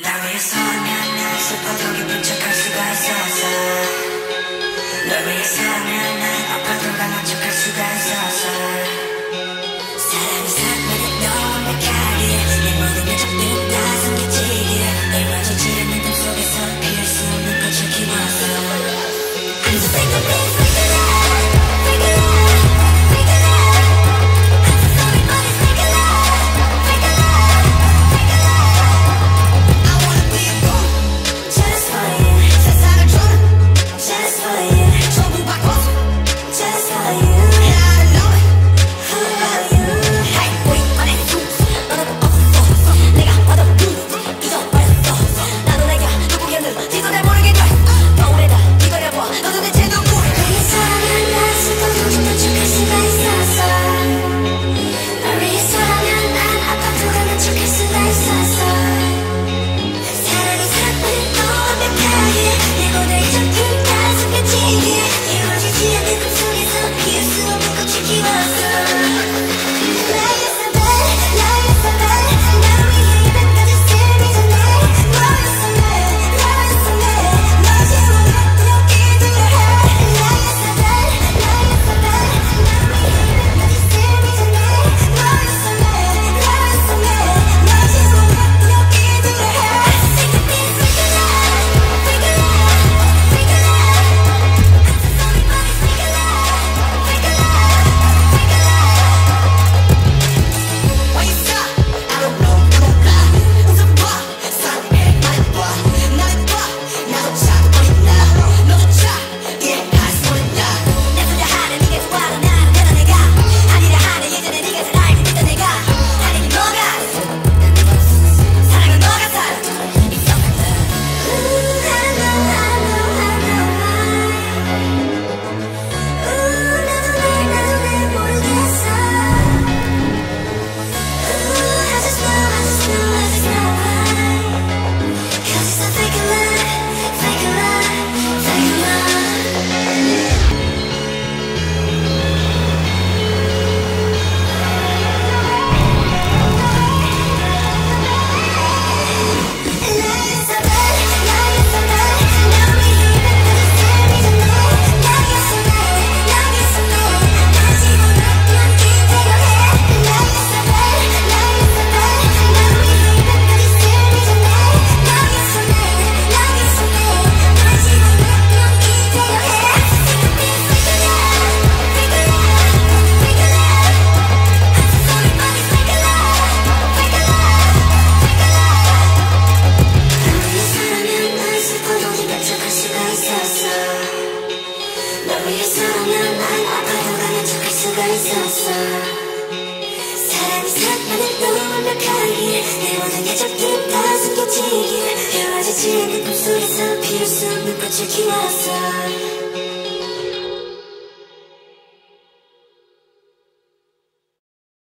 나 위해서 하면 슬퍼도 기쁜 척할 수가 있어서. 널 위해서 하면 내 모든 계절들 다 숨겨지길 헤어지지 않는 꿈속에서 피울 수 없는 꽃을 키웠어